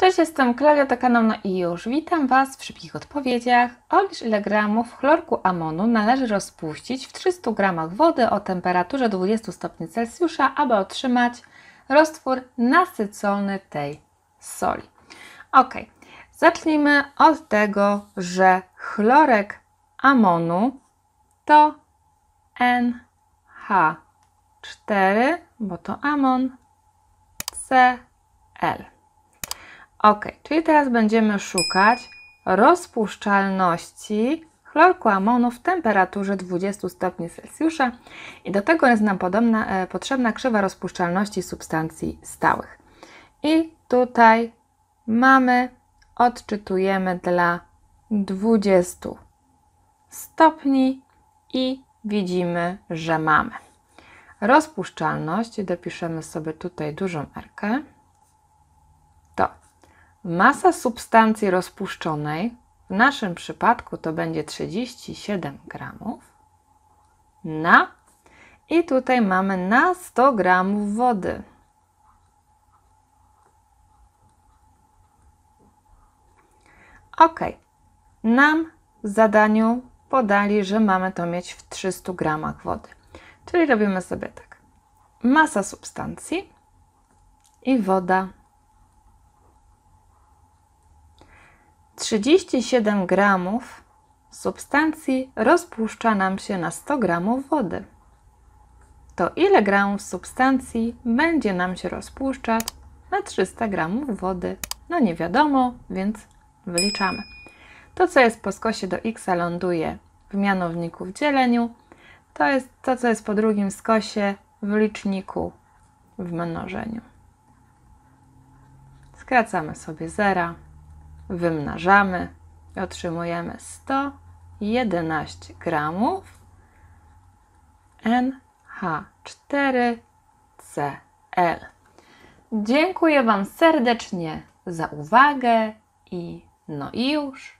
Cześć, jestem Klaudia, to i już. Witam Was w szybkich odpowiedziach. Oblicz ile gramów chlorku amonu należy rozpuścić w 300 gramach wody o temperaturze 20 stopni Celsjusza, aby otrzymać roztwór nasycony tej soli. Ok, zacznijmy od tego, że chlorek amonu to NH4, bo to amon, Cl. Ok, czyli teraz będziemy szukać rozpuszczalności chlorku amonu w temperaturze 20 stopni Celsjusza i do tego jest nam podobna, e, potrzebna krzywa rozpuszczalności substancji stałych. I tutaj mamy, odczytujemy dla 20 stopni i widzimy, że mamy rozpuszczalność, dopiszemy sobie tutaj dużą R. To Masa substancji rozpuszczonej, w naszym przypadku to będzie 37 gramów, na i tutaj mamy na 100 gramów wody. Ok, nam w zadaniu podali, że mamy to mieć w 300 gramach wody. Czyli robimy sobie tak. Masa substancji i woda 37 gramów substancji rozpuszcza nam się na 100 gramów wody. To ile gramów substancji będzie nam się rozpuszczać na 300 gramów wody? No nie wiadomo, więc wyliczamy. To, co jest po skosie do x ląduje w mianowniku w dzieleniu, to jest to, co jest po drugim skosie w liczniku w mnożeniu. Skracamy sobie zera wymnażamy i otrzymujemy 111 gramów NH4Cl. Dziękuję Wam serdecznie za uwagę i no i już.